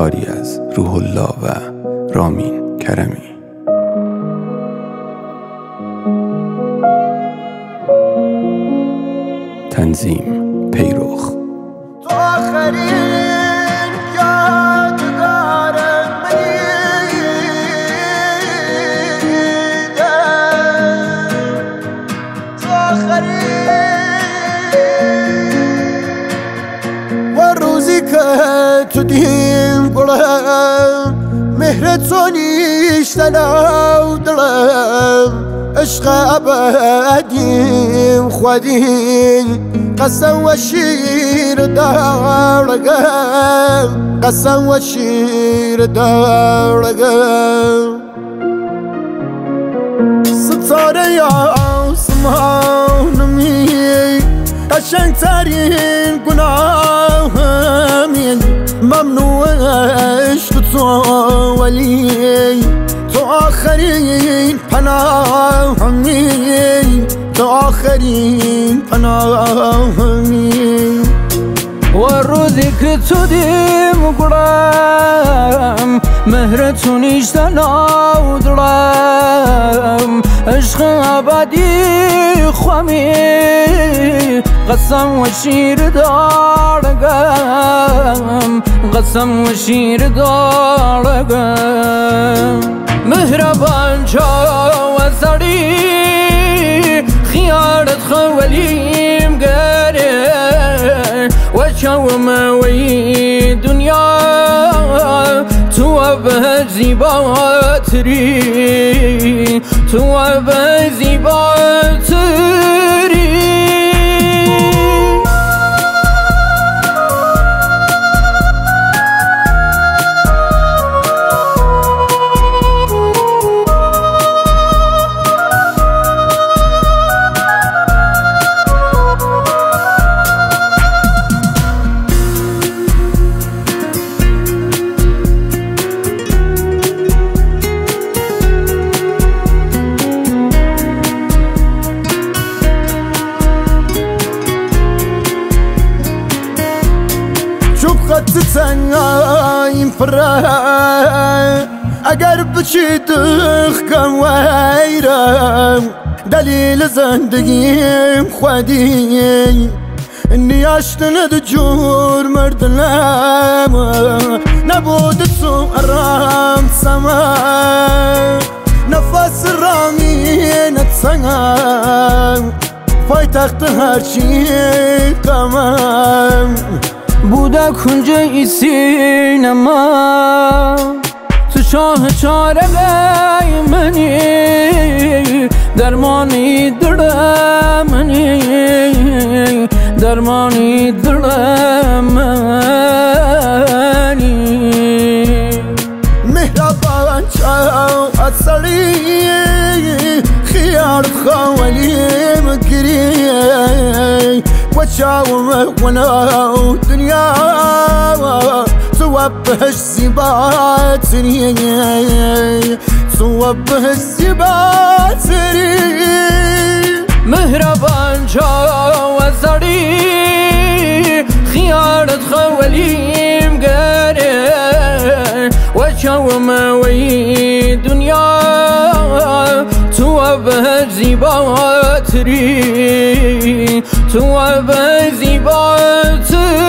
کاری از روح الله و رامین کرمی. تنظیم پیروخ. تو آخرین گوڵم مهرە چۆنیش لەناو دڵم عشقا شیر دارگم. قسم و شیر دارگم. وەشیر داڕگەم ستارەیا سماونمی قەشەنگ گناه گوناهمین مەمنوە سوالي تو آخرين أنا همين تو آخرين أنا همي ورودك تديم قرام مهرتون اجتنا ودرام عشق أبدي خمي قسم و شیر دارگم قسم و شیر دارگم. مهربان چا و سری خیارت خولیم گره. و چوم وی دنیا تو به زیباتری تو به زیباتری تنگایم پره اگر بچی دخکم ویرم دلیل زندگیم خودی نیاشتن د جور مردلم نبود تو ارام سما نفس رامینت سنگم پایتخت هرچی قمم بوده کنج ای سینما تو شاه چاره منی درمانی دل منی درمانی دل منی مهربان چاو اصلی خولي مكري مشاومه وأنا ودنيا صوبه السبات سري صوبه السبات سري مهربان جاوزري خيار خوالي مقاري. وشاومه وي دنيا توبه الزبات سري تو به زیباتری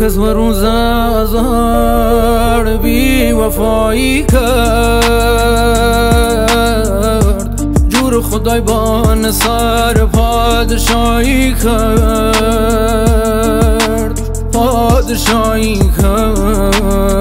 کز روزا آزار بی وفایی کرد. جور خدای با نصر پادشاهی کرد. پادشاهی کرد.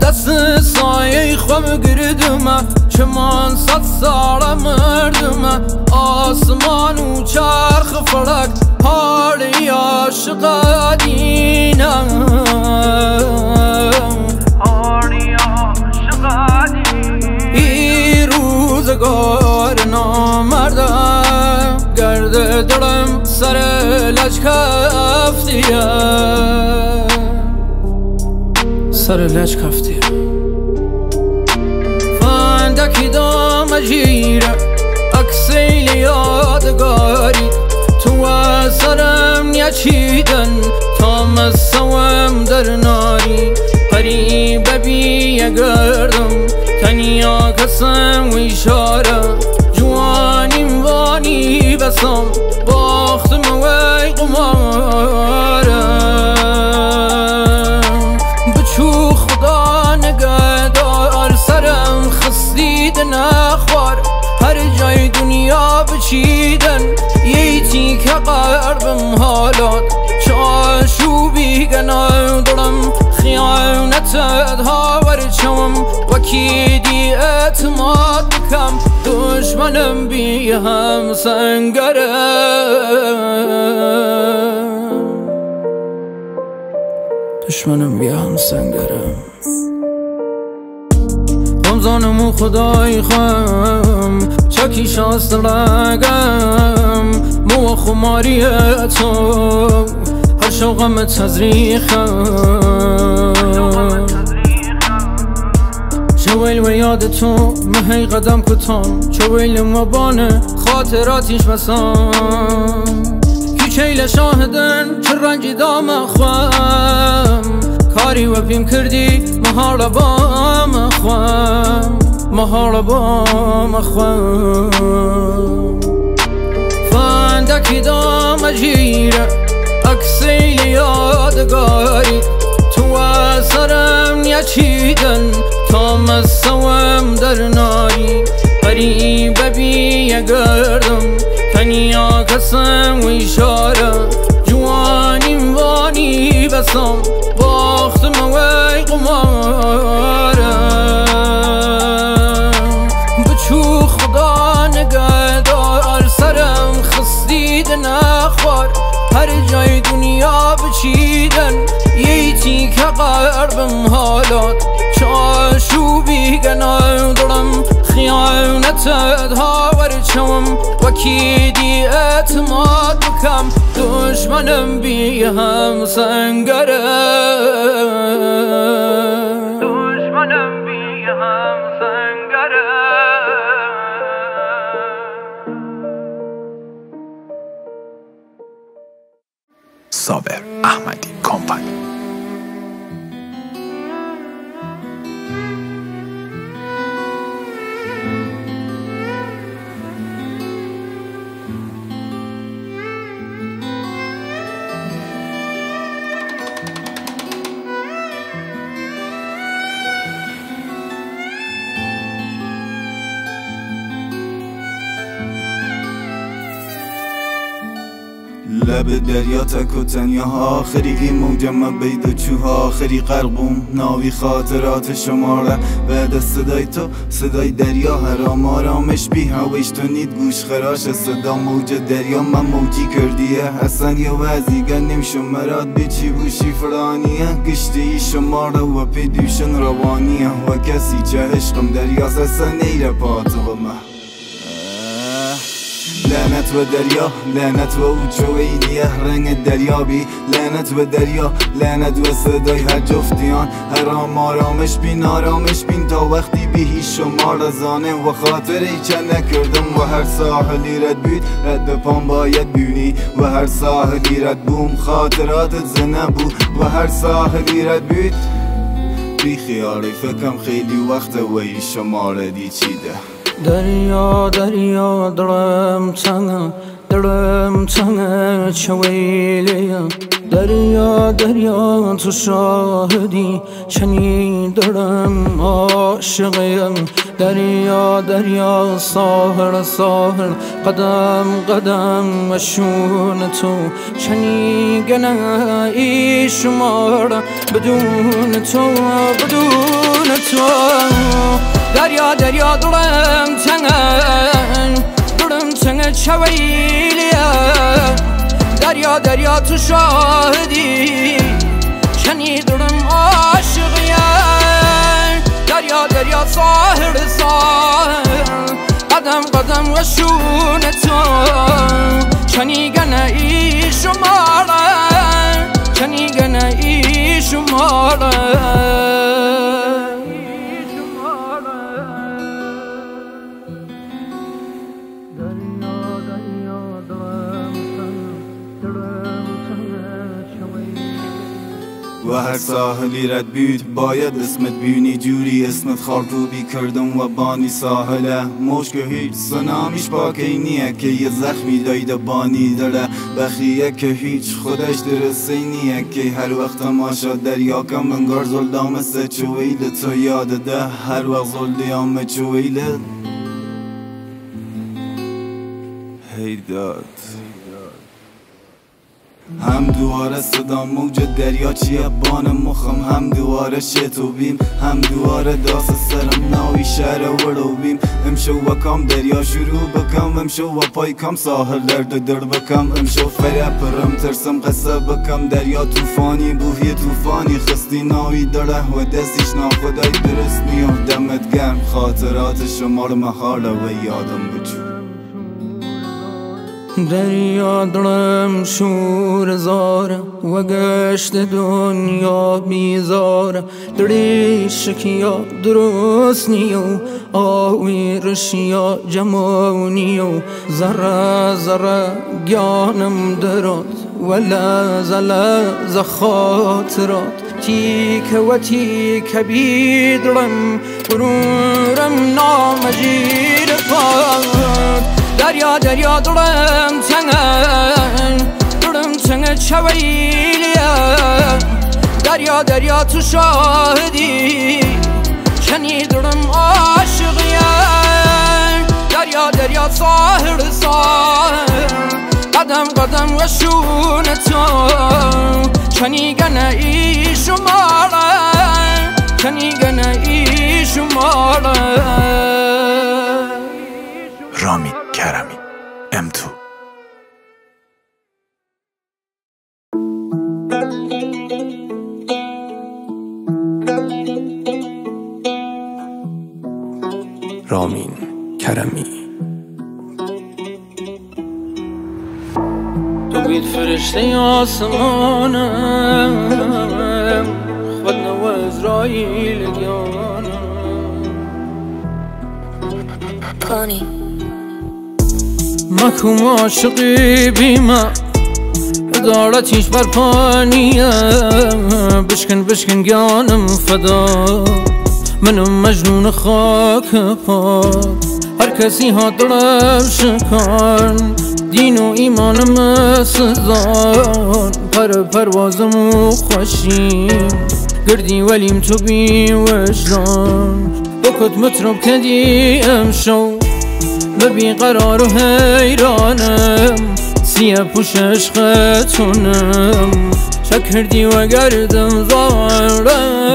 دست سایه خم گردم چمان صد سال مردم آسمان و چرخ فلک حالی عاشقم سر لج کفتی. فندکی دام جیره اکسیل یادگاری. تو سرم یچیدن تا مسوم در ناری. قریب بی گردم تنیا کسم و اشاره. جوانیم وانی بسم چاشوبی گنادرم خیانت ها ورچم وکی اعتماد بکم؟ دشمنم بی هم سنگرم دشمنم بی هم سنگرم رمزانمو خدای خم. چکی شاست رگم مو خماری تو هر شوقم تزریخم چویل و یاد تو مهی قدم کتام چویل مبانه خاطراتیش بسام کی چیل شاهدن چه رنگی دام خوام. کاری و پیم کردی مهار با خوام. مهار با خوام. فندکی دام جیره. اکسیل یادگاری. تو سرم یچیدن تا مسوم در ناری قریب بی گردم تنیا کسم و اشاره. جوانیم وانی بسم باختم وی قمارم حالات چاشوبی گنادرم خیانت ها ورچم وکی دی اعتماد بکم؟ دشمنم بی هم سنگرم دشمنم بی هم سنگرم صابر. لب دریا تک و تنیا آخری این موج من بید و چوها آخری قرقوم ناوی خاطرات شماره بعد از صدای تو صدای دریا هرام آرامش بی هویش تو نید گوش خراش صدا موج دریا من موجی کردیه. حسن یا وزیگه نیم شمرات بیچی بوشی فرانیه؟ گشتی شماره و پیدوشن روانیه. و کسی چه عشقم نیره پاتو و من لعنت و دریا لعنت و او چویلیه رنگ دریابی. لعنت و دریا لعنت و صدای هر جفتیان. هرام آرامش بین آرامش بین. تا وقتی بی هیچ شما رزانه و خاطری چه نکردم و هر ساحلی رد بود رد پام باید بیونی و هر ساحلی رد بوم خاطراتت زنه بود و هر ساحلی رد بود بی خیالی فکرم خیلی وقت وی شماره دی چیده دریا دریا دلم تنگ دلم تنگ چویلی دریا دریا تو شاهدی چنین دلم عاشقیم دریا دریا ساهر ساهر قدم قدم مشون تو. چنین گنایی شمار بدون تو بدون تو. دریا دریا دلم تنگ دلم تنگ چویلیه دریا دریا تو شاهدی چنی دلم عاشقیه دریا دریا ساهر ساهر قدم قدم و شون تو چنی گنه ای شماره چنی گنه ای شماره هر ساحلی رد بید باید اسمت بیونی جوری. اسمت خارکوبی کردم و بانی ساحله. مشک هیچ سنامیش باکی نیه که یه زخمی دایده بانی داره. بخیه که هیچ خودش درسته نیه که هر وقت ماشا دریا کم انگار زلدام سه چویل تو یاد ده. هر وقت زلدیام چویل. هیداد هم دواره صدا موج دریا چیه؟ بان مخم هم دواره شتو بیم. هم دواره داس سرم. ناوی شهر ورو بیم. امشو و کام دریا شروع بکم. امشو و پای کم ساحل درد در بکم. امشو فره پرم. ترسم قصه بکم. دریا توفانی بوهی توفانی خستی ناوی دره و دستیش ناخدای درست میام. دمت گرم. خاطرات شمار محاله و یادم بچو. دریا دلم شور زاره و گشت دنیا بیزاره. دری شکیا درست نیو آوی رشیا جمعونیو زره زره گیانم درات ولا زلا زخاطرات تیک و تیک بیدرم برورم نامجیر پاد دریا دریا دلم تنگ دلم تنگ چویلیه دریا دریا تو شاهدی کنی دلم عاشقیه دریا دریا ساهر ساهر قدم قدم و شون تو کنی گنه ای شماره کنی گنه ای شماره رامین کرمی M2 رامین کرمی. تو بید فرشته آسمانم خود نو ازرائیل گیانم کنی مکوم عاشقی بیمه ادارتیش بر پانیه بشکن بشکن گیانم فدا۔ منم مجنون خاک پاک هر کسی ها دلم شکن دین و ایمانم سزان۔ پر پروازم و خوشیم گردی ولیم تو بی وجدان۔ بکت مطرب کدی امشو ببی قرار و حیرانم. سیه پوش عشقتونم شک کردی و گردم زارم.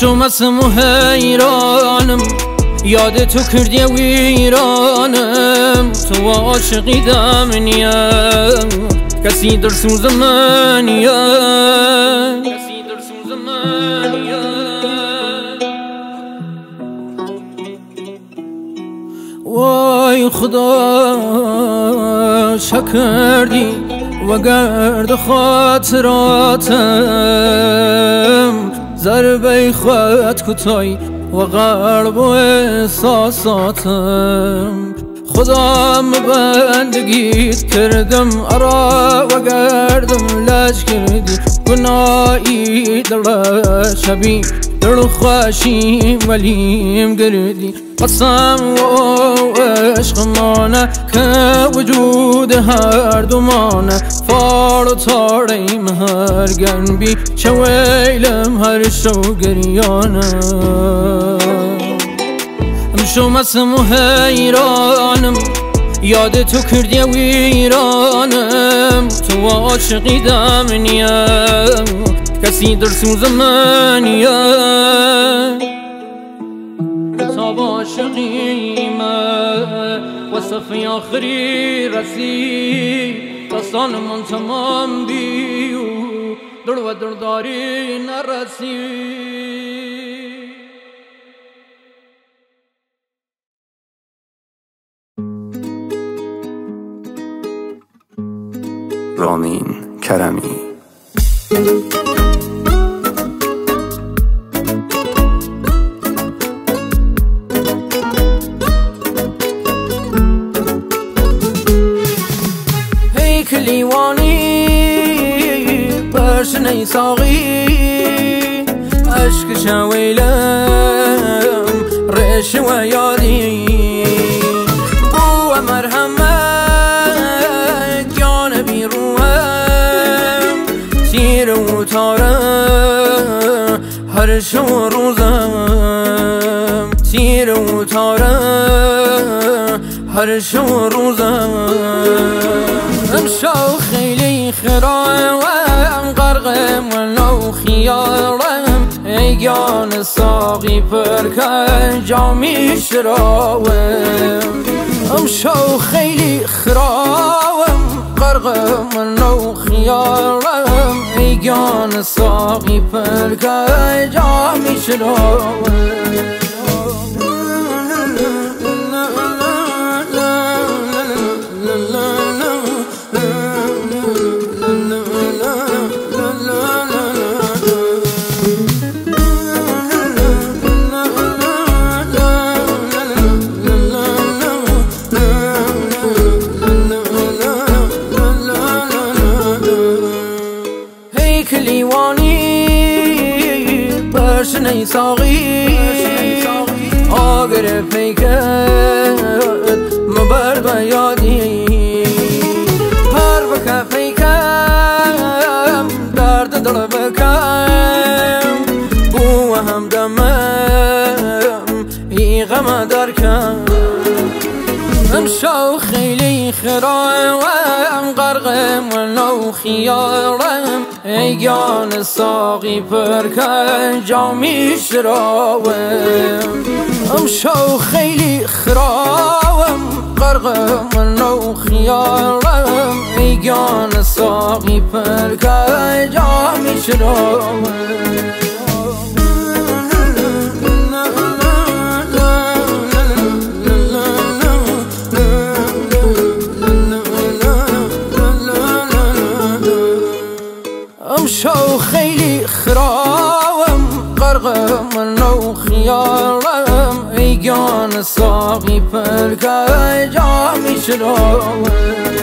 شو مسم و حیرانم. یاد تو کردی ویرانم. تو عاشقی دم نیم. کسی در سوز منیم. خدا شکردی و گرد خاطراتم ضربه خود کتای و قلب و احساساتم. خدا بندگیت کردم ارا و گردم لج کردی. گناهی در شبی دل خوشیم ولیم گردی. قسم و عشق مانه که وجود هر دو مانه. فار و تاریم هر گنبی چه ویلم هر شو گریانه. شو مسم و حیرانم یاد تو کردی ویرانم. تو عاشقی دم نیم. کسی در سوز منیم کتاب عاشقیمه و صفحه آخری رسید داستان من تمام بیو در و درداری نرسید رامین کرمی Música شو روزم تیر و تاره هر شو روزم امشو خیلی خرایم غرقم ولو خیارم ایگان ساقی پرکن جامی شراوم امشو خیلی مرغم منو خيارم ايجان ساقي فالكا جامي شلوم la la دل بکم. بو هم دمم ای غم درکم. امشو خیلی خرایم غرقم و نو خیارم ایگان ساقی پرکن جامی شراوم. امشو خیلی خراوم غرقم و نو خیارم ایگان ساقی پرکن جامی شراوم خیارم